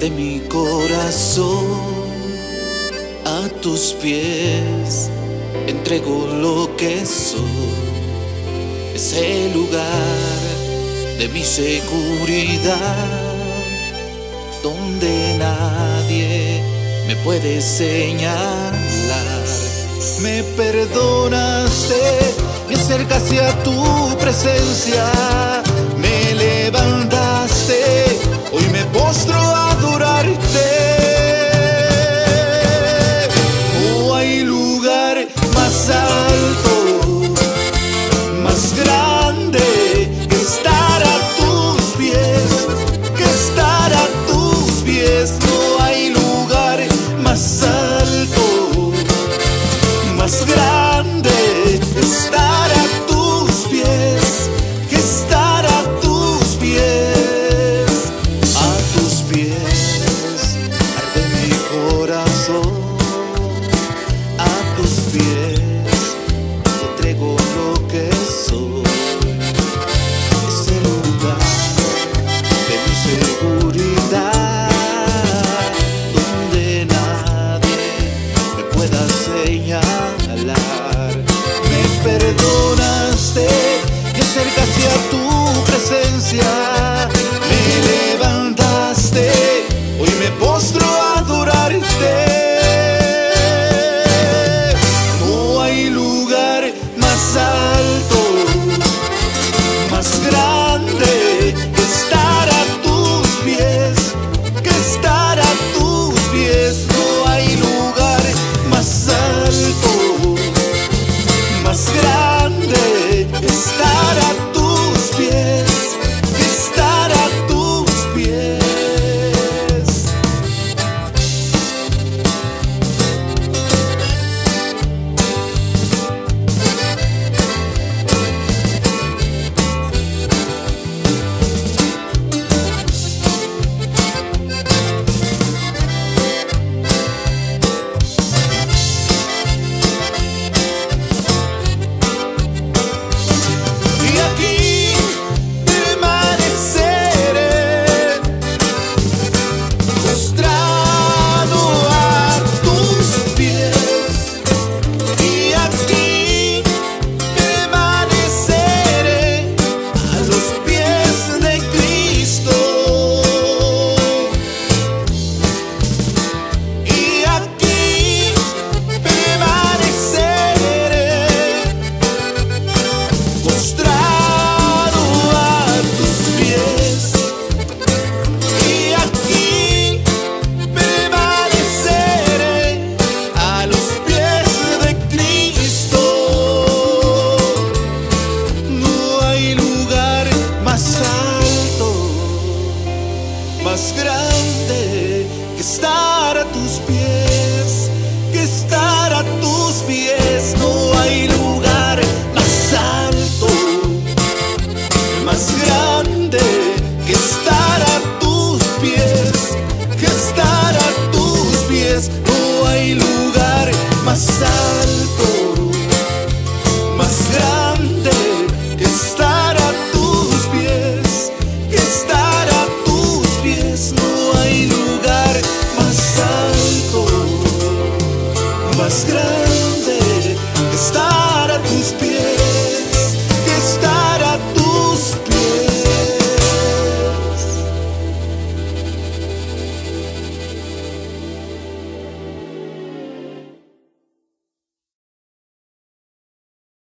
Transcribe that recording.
de mi corazón a tus pies entrego lo que soy. Es el lugar de mi seguridad, donde nadie me puede señalar. Me perdonaste, me acercaste a tu presencia coração.